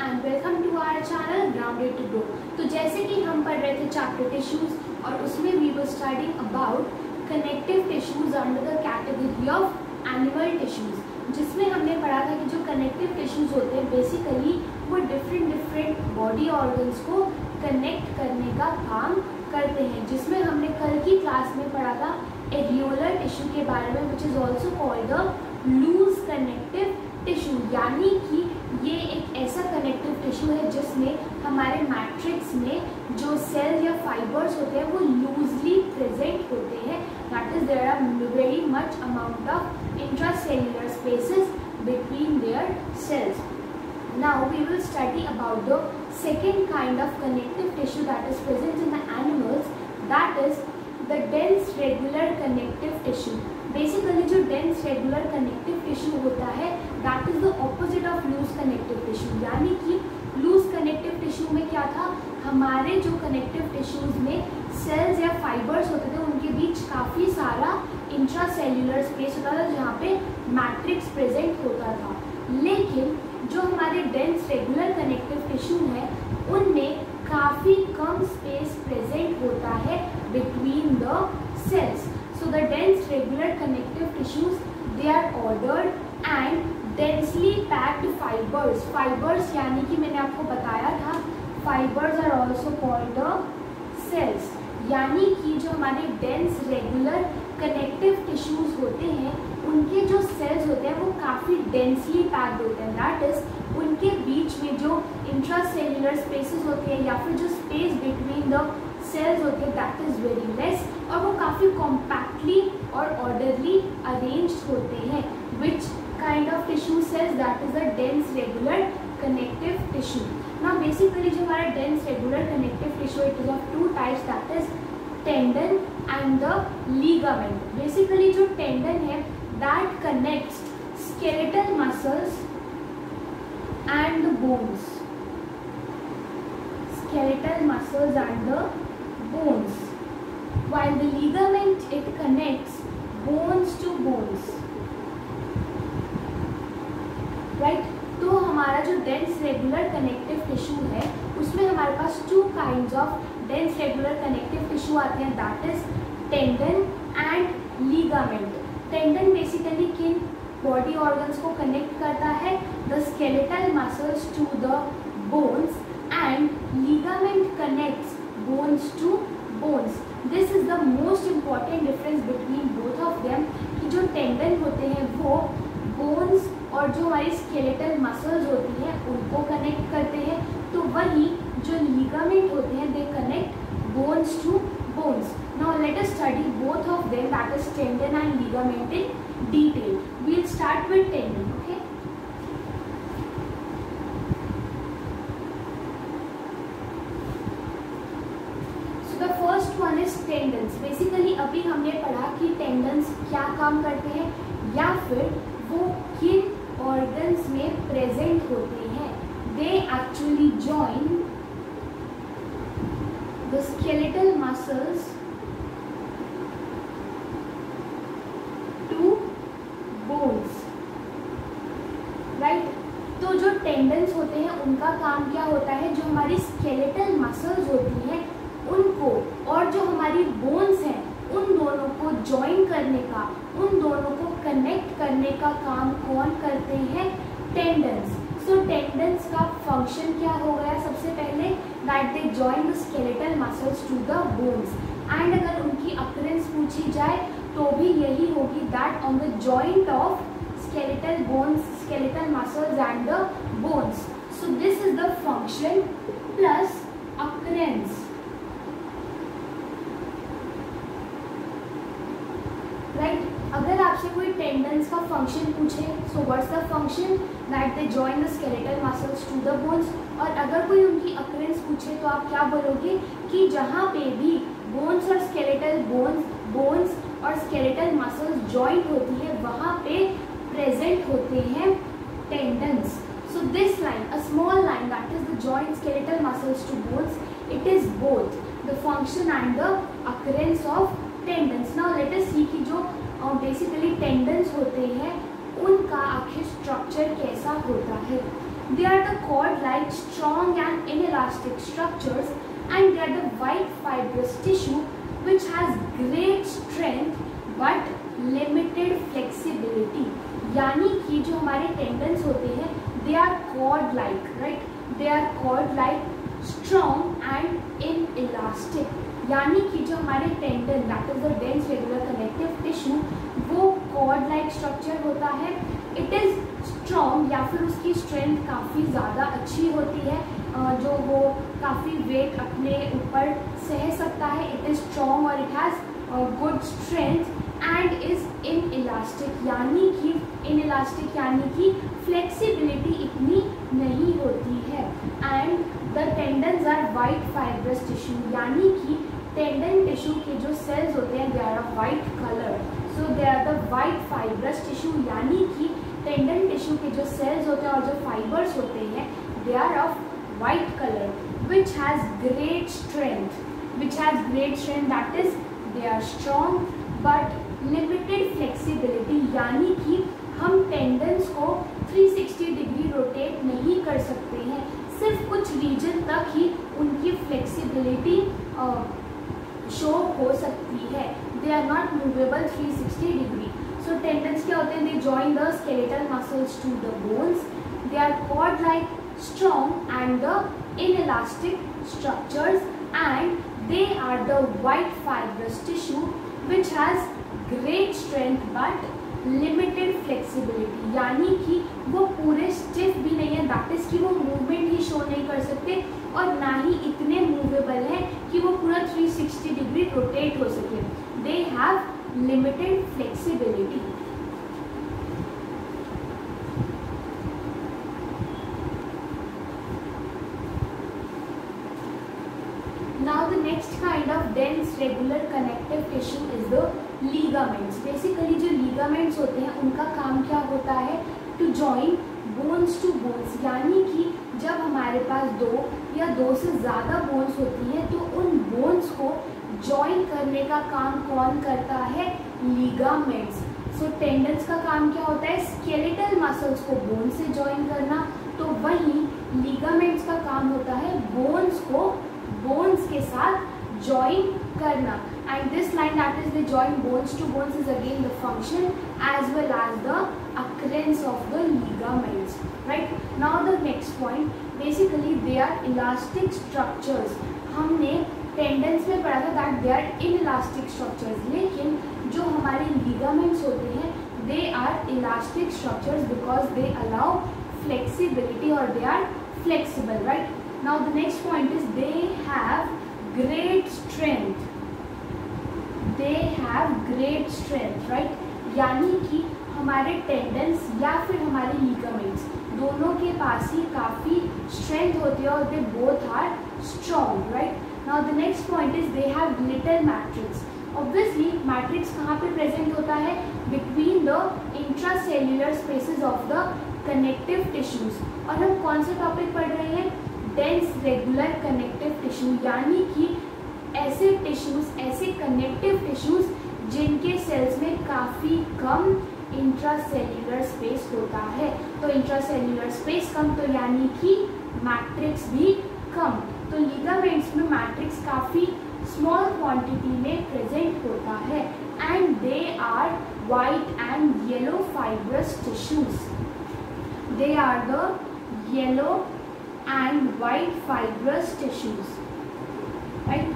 And welcome to our channel grounded to grow तो जैसे कि हम पढ़ रहे थे चैप्टर टिश्यूज और उसमें we were studying about connective tissues under the category of animal tissues जिसमें हमने पढ़ा था कि जो कनेक्टिव टिश्यूज होते हैं बेसिकली वो डिफरेंट डिफरेंट बॉडी ऑर्गन्स को कनेक्ट करने का काम करते हैं, जिसमें हमने कल की क्लास में पढ़ा था एरियोलर टिश्यू के बारे में which is also called the loose connective tissue यानी कि ये एक ऐसा कनेक्टिव टिश्यू है जिसमें हमारे मैट्रिक्स में जो सेल या फाइबर्स होते हैं, वो लूजली प्रेजेंट होते हैं। That is there are very much amount of intracellular spaces between their cells now, we will study about the second kind of connective tissue that is present in the animals. That is the dense regular connective tissue. Basically जो dense regular connective tissue होता है that is the opposite of loose connective tissue यानी कि loose connective tissue में क्या था? हमारे जो कनेक्टिव टिश्यूज में सेल्स या फाइबर्स होते थे, उनके बीच काफ़ी सारा इंट्रासेल्युलर स्पेस होता था, जहाँ पे मैट्रिक्स प्रेजेंट होता था. लेकिन जो हमारे डेंस रेगुलर कनेक्टिव टिश्यू हैं, उनमें काफ़ी कम स्पेस प्रेजेंट होता है between the cells So, the dense regular connective tissues, they are ordered and densely packed fibers. Fibers यानी कि मैंने आपको बताया था fibers are also called the cells. यानी कि जो हमारे डेंस रेगुलर कनेक्टिव टिश्यूज होते हैं उनके जो सेल्स होते हैं वो काफ़ी डेंसली पैक्ड होते हैं दैट इज़ उनके बीच में जो इंट्रासेल्युलर स्पेसेस होते हैं या फिर जो स्पेस बिटवीन द सेल्स होते हैं दैट इज़ वेरी लेस और वो काफ़ी कॉम्पैक्टली और ऑर्डरली अरेंज होते हैं which kind of tissue cells that is a dense regular connective tissue ना बेसिकली जो हमारा dense regular connective tissue it is of two types that is tendon and the ligament basically जो tendon है that connects muscles and the bones. Skeletal muscles and the bones. While the ligament, it connects bones to bones. Right? तो हमारा जो dense regular connective tissue है, उसमें हमारे पास two kinds of dense regular connective tissue आते हैं. That is tendon and ligament tendon basically किन body organs को कनेक्ट करता है? The skeletal muscles to the bones and ligament connects bones to bones this is the most important difference between both of them कि जो tendon होते हैं, वो bones और जो हमारी स्केलेटल मसल्स होती हैं, उनको कनेक्ट करते हैं। तो वही जो लीगामेंट होते हैं they connect bones to bones now let us study both of them, that is tendon and ligament in detail. We'll start with tendon okay so the first one is tendons basically अभी हमने पढ़ा कि tendons क्या काम करते हैं, या फिर वो किन organs में प्रेजेंट होते हैं। They actually join the skeletal muscles bones right तो जो टेंडन्स होते हैं, उनका काम क्या होता है? जो हमारी स्केलेटल मसल्स होती हैं, उनको और जो हमारी बोन्स हैं उन दोनों को ज्वाइन करने का, उन दोनों को कनेक्ट करने का काम कौन करते हैं? टेंडन्स सो टेंडन्स का फ़ंक्शन क्या हो गया? सबसे पहले that they join the skeletal muscles to the bones and अगर उनकी अपरेंस पूछी जाए तो भी यही होगी that on the joint of skeletal bones, skeletal muscles and the bones. So, this is the function plus occurrence right? अगर आपसे कोई टेंडन्स का फ़ंक्शन पूछे so what's the function that they join the skeletal muscles to the bones और अगर कोई उनकी occurrences पूछे तो आप क्या बोलोगे? कि जहाँ पे भी बोन्स और स्केलेटल बोन्स बोन्स और स्केलेटल मसल्स जॉइंट होती है, वहाँ पे प्रेजेंट होते हैं tendons so this line a small line that is the joint skeletal muscles to bones it is both the function and the occurrence of tendons ना let us see कि जो basically tendons होते हैं, उनका आखिर structure कैसा होता है। They are the cord like strong and inelastic structure and they are the white fibrous tissue which has great strength but limited flexibility यानी कि जो हमारे टेंडन्स होते हैं they are cord like right they are cord like strong and in elastic यानी कि जो हमारे tendon that is the dense regular connective tissue वो कॉर्ड लाइक स्ट्रक्चर होता है। इट इज़ स्ट्रॉन्ग या फिर उसकी स्ट्रेंथ काफ़ी ज़्यादा अच्छी होती है जो वो काफ़ी वेट अपने ऊपर सह सकता है। इट इज़ स्ट्रॉन्ग और it has good strength and is in elastic यानी कि इन इलास्टिक यानी कि फ्लेक्सिबिलिटी इतनी नहीं होती है। And the tendons are white fibrous tissue यानी कि टेंडन टिश्यू के जो सेल्स होते हैं they are of white colour so they are the white fibrous tissue यानी कि टेंडन टिश्यू के जो सेल्स होते हैं और जो फाइबर्स होते हैं they are of white colour which has great strength which has great strength that is they are strong but limited flexibility यानी कि हम टेंडन्स को 360 डिग्री रोटेट नहीं कर सकते हैं। सिर्फ़ कुछ रीजन तक ही उनकी फ्लेक्सिबिलिटी शो हो सकती है. They are not movable 360 sixty degree so tendons क्या होते हैं? They join the skeletal muscles to the bones they are cord like strong and the in elastic structures and they are the white fibrous tissue which has great strength but limited flexibility यानी कि वो पूरे stiff भी नहीं है that is कि वो movement ही शो नहीं कर सकते और ना ही इतने मूवेबल है कि वो पूरा 360 डिग्री रोटेट हो सके। They have limited flexibility Now the next kind of dense regular connective tissue is the ligaments. Basically जो लीगामेंट्स होते हैं, उनका काम क्या होता है? To join bones to bones यानी कि जब हमारे पास दो या दो से ज़्यादा बोन्स होती है तो उन बोन्स को जॉइन करने का काम कौन करता है? लीगामेंट्स सो टेंडन्स का काम क्या होता है? स्केलेटल मसल्स को बोन से ज्वाइन करना. तो वहीं लिगामेंट्स का काम होता है बोन्स को बोन्स के साथ ज्वाइन करना. And this line that is the join bones to bones is again the function as well as the occurrence of the ligaments. Right? Now the next point, basically they are elastic structures. हमने tendons में पढ़ा था that they are in elastic structures लेकिन जो हमारे ligaments होते हैं they are elastic structures because they allow flexibility और they are flexible right Now the next point is they have great strength. They have great strength, right? यानी कि हमारे tendencies या फिर हमारे लीगामेंट्स दोनों के पास ही काफ़ी स्ट्रेंथ होती है और they both are strong right now the next point is they have little matrix obviously matrix कहाँ पे प्रेजेंट होता है? Between the intracellular spaces of the connective tissues और हम कौन से टॉपिक पढ़ रहे हैं? डेंस रेगुलर कनेक्टिव टिश्यू यानी कि ऐसे टिश्यूज ऐसे कनेक्टिव टिश्यूज जिनके सेल्स में काफ़ी कम इंट्रासेल्युलर स्पेस होता है। तो इंट्रासेल्युलर स्पेस कम तो यानी कि मैट्रिक्स भी कम। तो लिगामेंट्स में मैट्रिक्स काफ़ी स्मॉल क्वांटिटी में प्रेजेंट होता है। And they are white and yellow fibrous tissues they are the yellow and white fibrous tissues right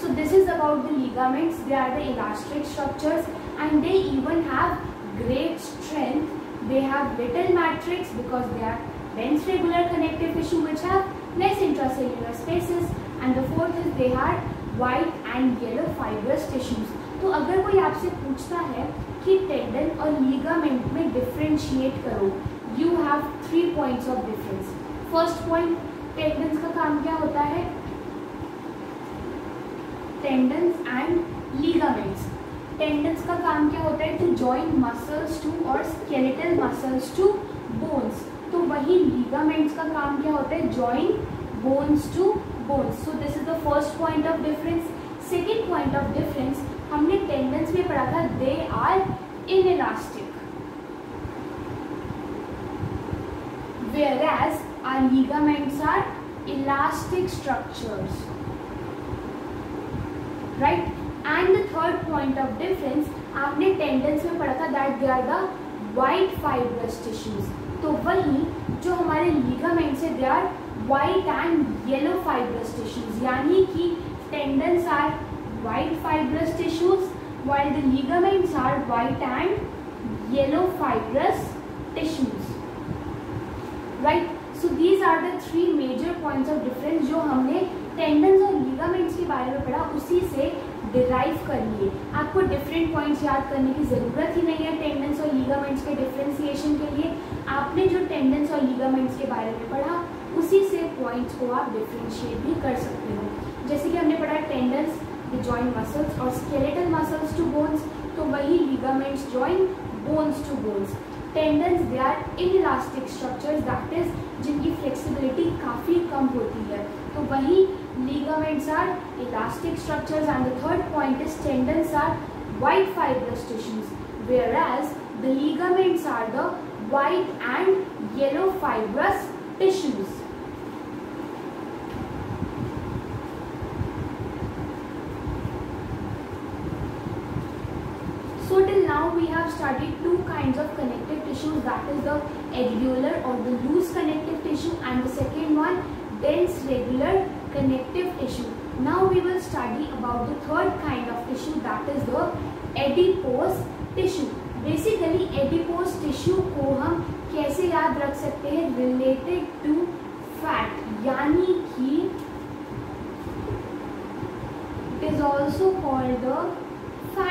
so this is about the ligaments they are the elastic structures and they even have great strength they have little matrix because they are dense regular connective tissue which have less intracellular spaces and the fourth is they are white and yellow fibrous tissues तो अगर कोई आपसे पूछता है कि tendon और ligament में differentiate करो you have three points of difference first point tendons का काम क्या होता है? टेंडेंस एंड लीगामेंट्स टेंडन्स का काम क्या होता है? टू जॉइन मसल्स टू और स्केलेटल मसल्स टू बोन्स तो वही लीगामेंट्स का काम क्या होता है? Join bones to bones so this is the first point of difference second point of difference हमने टेंडेंस में पढ़ा था they are in elastic whereas our ligaments are elastic structures right and the third point of difference आपने tendons में पढ़ा था that they are the white fibrous tissues तो वही जो हमारे लिगामेंट्स है they are white and yellow fibrous tissues यानी कि tendons are white fibrous tissues while the ligaments are white and yellow fibrous tissues right so these are the three major points of difference जो हमने tendons और ligaments के बारे में पढ़ा, उसी से डिराइव कर लिए आपको डिफरेंट पॉइंट्स याद करने की ज़रूरत ही नहीं है टेंडन्स और लीगामेंट्स के डिफ्रेंसिएशन के लिए। आपने जो टेंडन्स और लीगामेंट्स के बारे में पढ़ा, उसी से पॉइंट्स को आप डिफ्रेंशिएट भी कर सकते हो। जैसे कि हमने पढ़ा टेंडन्स द जॉइंट मसल्स और स्केलेटल मसल्स टू बोन्स तो वही ligaments join bones to bones tendons they are in elastic structure that is जिनकी फ्लेक्सीबिलिटी काफ़ी कम होती है। तो वही ligaments are elastic structure and the third point is tendons are white fibrous tissues whereas the ligaments are the white and yellow fibrous tissues now we have studied two kinds of connective tissues that is the alveolar or the loose connective tissue and the second one dense regular connective tissue. Now we will study about the third kind of tissue that is the adipose tissue. Basically adipose tissue को हम कैसे याद रख सकते हैं related to fat यानी कि it is also called the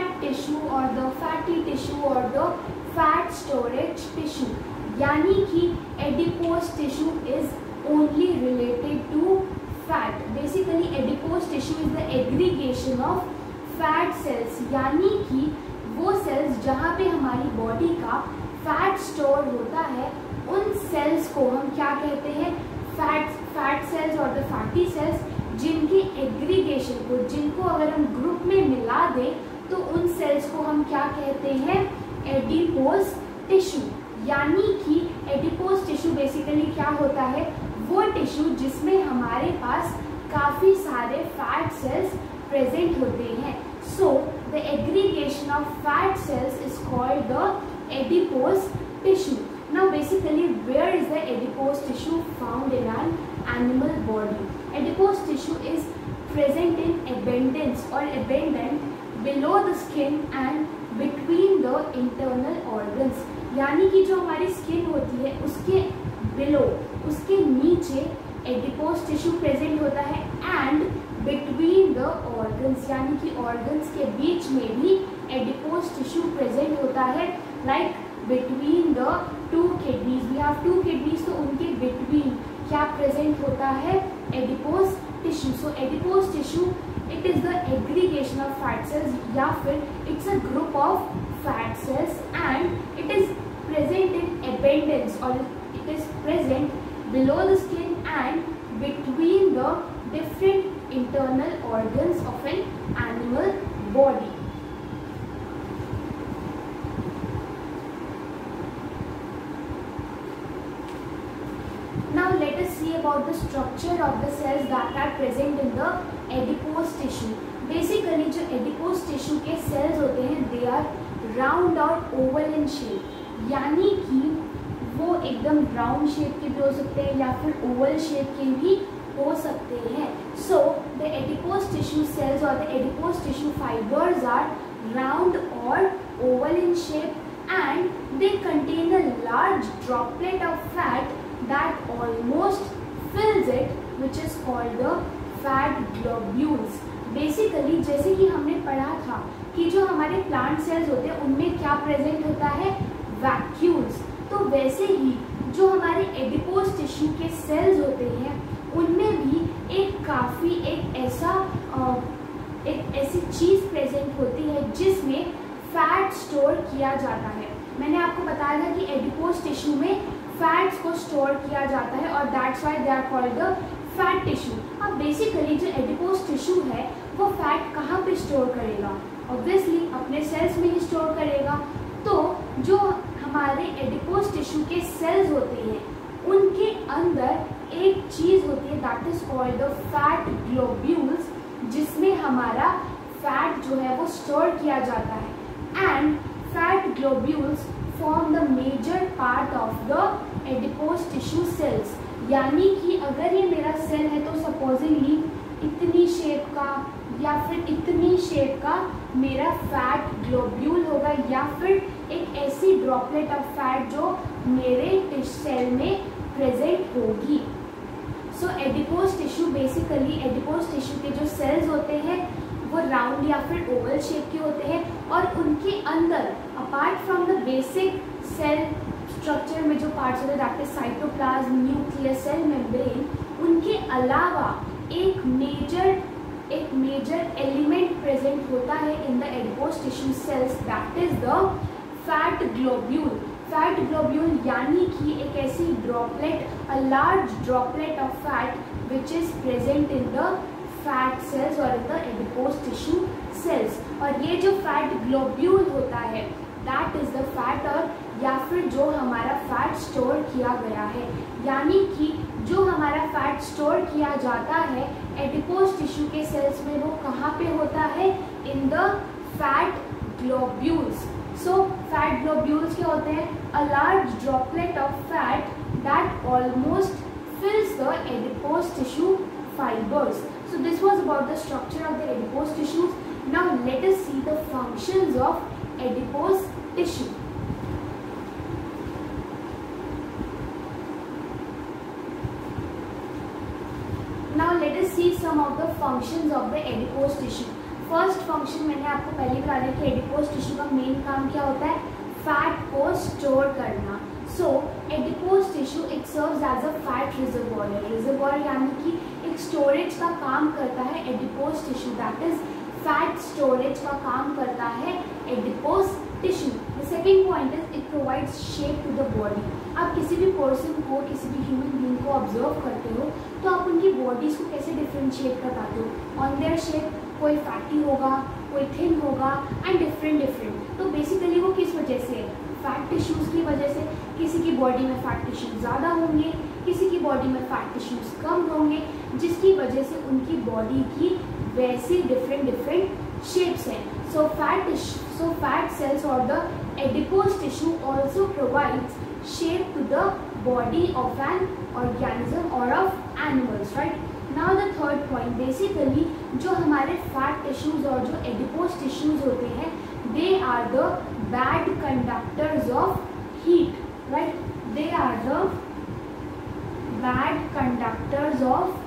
fat tissue or the fatty tissue or the fat storage tissue यानी कि adipose tissue is only related to fat basically adipose tissue is the aggregation of fat cells यानी कि वो cells जहाँ पे हमारी body का fat store होता है उन सेल्स को हम क्या कहते हैं फैट फैट सेल्स और द फैटी सेल्स जिनकी एग्रीगेशन को जिनको अगर हम ग्रुप में मिला दें तो उन सेल्स को हम क्या कहते हैं? एडिपोज टिश्यू यानी कि एडिपोज टिश्यू बेसिकली क्या होता है? वो टिश्यू जिसमें हमारे पास काफ़ी सारे फैट सेल्स प्रेजेंट होते हैं। So the aggregation of fat cells is called the adipose tissue now basically where is the adipose tissue found in an animal body adipose tissue is present in abundance और abundant below the skin and between the internal organs. यानी कि जो हमारी skin होती है, उसके below उसके नीचे एडिपोज टिश्यू प्रेजेंट होता है एंड बिटवीन द ऑर्गन्स यानी कि ऑर्गन्स के बीच में भी एडिपोज टिश्यू प्रेजेंट होता है like between the two kidneys we have two kidneys तो उनके बिटवीन क्या प्रेजेंट होता है adipose Tissue so adipose tissue it is the aggregation of fat cells या फिर it's a group of fat cells and it is present in abundance or it is present below the skin and between the different internal organs of an animal body. About the structure of the cells that are present in the adipose tissue. Basically, जो adipose tissue के cells होते हैं, they are round और oval in shape यानी कि वो एकदम round shape के भी हो सकते हैं या फिर ओवल शेप के भी हो सकते हैं so the adipose tissue cells और the adipose tissue fibers are round और oval in shape and they contain a large droplet of fat that almost fills it, which is called the fat globules. Basically जैसे कि हमने पढ़ा था कि जो हमारे प्लांट सेल्स होते हैं, उनमें क्या प्रेजेंट होता है? वैक्यूल्स तो वैसे ही जो हमारे एडिपोज टिश्यू के सेल्स होते हैं, उनमें भी एक काफ़ी एक ऐसा एक ऐसी चीज़ प्रेजेंट होती है जिसमें फैट स्टोर किया जाता है। मैंने आपको बताया था कि एडिपोज टिश्यू में फैट्स को स्टोर किया जाता है और that's why they are called the fat tissue अब बेसिकली जो एडिपोज टिश्यू है, वो फैट कहाँ पे स्टोर करेगा? ऑब्वियसली अपने सेल्स में ही स्टोर करेगा. तो जो हमारे एडिपोज टिश्यू के सेल्स होते हैं, उनके अंदर एक चीज़ होती है that is called the fat globules जिसमें हमारा फैट जो है वो स्टोर किया जाता है. And fat globules form the major part of the adipose tissue cells यानी कि अगर ये मेरा सेल है तो सपोजिंगली इतनी शेप का या फिर इतनी शेप का मेरा फैट ग्लोब्यूल होगा या फिर एक ऐसी ड्रॉपलेट ऑफ़ फैट जो मेरे टिश सेल में प्रेजेंट होगी। So adipose tissue basically adipose tissue के जो सेल्स होते हैं, वो राउंड या फिर ओवल शेप के होते हैं और उनके अंदर apart from the basic cell structure में जो पार्ट्स होते हैं that is cytoplasm cell membrane उनके अलावा एक मेजर एक मेजर एलिमेंट प्रेजेंट होता है in the adipose tissue cells that is the fat globule fat globule यानी कि एक ऐसी droplet a large droplet of fat which is present in the fat cells और in the adipose tissue cells और ये जो फैट ग्लोब्यूल होता है दैट इज़ द फैट और या फिर जो हमारा फैट स्टोर किया गया है, यानी कि जो हमारा फैट स्टोर किया जाता है एडिपोज टिश्यू के सेल्स में वो कहाँ पे होता है? In the fat globules so fat globules क्या होते हैं? A large droplet of fat that almost fills the adipose tissue fibers so this was about the structure of the adipose tissues now let us see the function of adipose tissue some of the functions of the adipose tissue. First function मैंने आपको पहले बता दिया कि adipose टिश्यू का main काम क्या होता है? फैट को स्टोर करना. So adipose tissue it serves as a fat reservoir reservoir यानी कि एक स्टोरेज का काम करता है adipose tissue that is fat storage का काम करता है adipose tissue the second point is it provides shape to the body आप किसी भी पर्सन को, किसी भी ह्यूमन बींग को ऑब्ज़र्व करते हो तो आप उनकी बॉडीज को कैसे डिफ्रेंशिएट कर पाते हो? ऑन देयर शेप कोई फैटी होगा, कोई थिन होगा एंड डिफरेंट डिफरेंट तो बेसिकली वो किस वजह से? फैट टिश्यूज़ की वजह से। किसी की बॉडी में फैट टिश्यूज ज़्यादा होंगे, किसी की बॉडी में फैट टिश्यूज कम होंगे, जिसकी वजह से उनकी बॉडी की वैसे डिफरेंट डिफरेंट शेप्स हैं। So fat so fat cells और the adipose tissue also provides shape to the body of an organism और of animals right now the third point basically जो हमारे फैट टिश्यूज और जो adipose tissues होते हैं they are the bad conductors of heat right they are the bad conductors of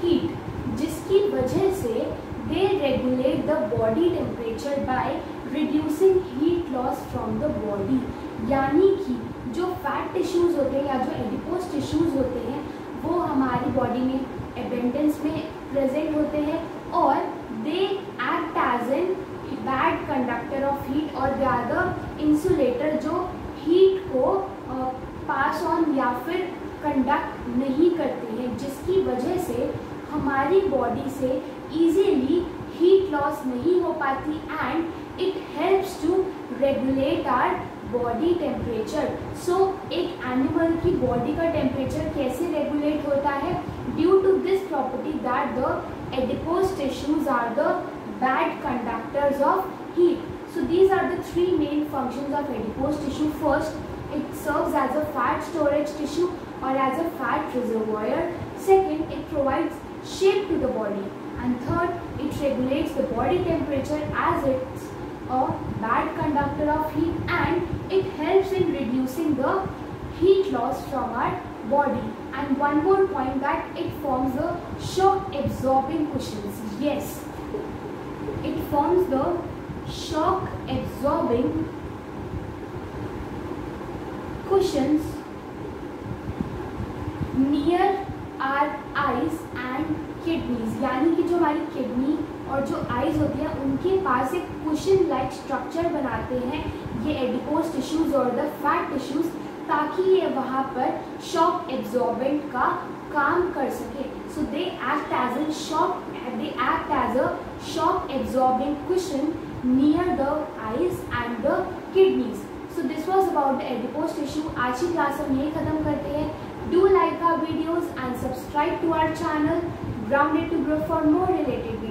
heat जिसकी वजह से they regulate the body temperature by reducing heat loss from the body यानी कि जो फैट टिश्यूज़ होते हैं या जो एडिपोज टिश्यूज़ होते हैं, वो हमारी बॉडी में एबेंडेंस में प्रेजेंट होते हैं और they act as an bad conductor of heat और ज़्यादा इंसुलेटर जो हीट को पास ऑन या फिर कंडक्ट नहीं करते हैं, जिसकी वजह से हमारी बॉडी से इजीली हीट लॉस नहीं हो पाती and it helps to regulate our body temperature so एक एनिमल की बॉडी का टेम्परेचर कैसे रेगुलेट होता है? Due to this property that the adipose tissues are the bad conductors of heat so these are the three main function of adipose tissue first it serves as a fat storage tissue और as a fat reservoir second it provides shape to the body. And third it regulates the body temperature as it's a bad conductor of heat and it helps in reducing the heat loss from our body. And one more point that it forms the shock absorbing cushions. Yes it forms the shock absorbing cushions near our eyes and kidneys. यानी कि जो हमारी kidney और जो eyes होती है, उनके पास एक कुशन लाइक स्ट्रक्चर बनाते हैं। ये एडिपोज टिश्यूज और द फैट टिश्यूज ताकि ये वहाँ पर शॉक एब्जॉर्बेंट का काम कर सके। So they act as a shock they act as a shock absorbing cushion near the eyes and the kidneys so this was about the adipose tissue आज की क्लास हम यही खत्म करते हैं। Do like our videos and subscribe to our channel Grounded to Grow for more related videos.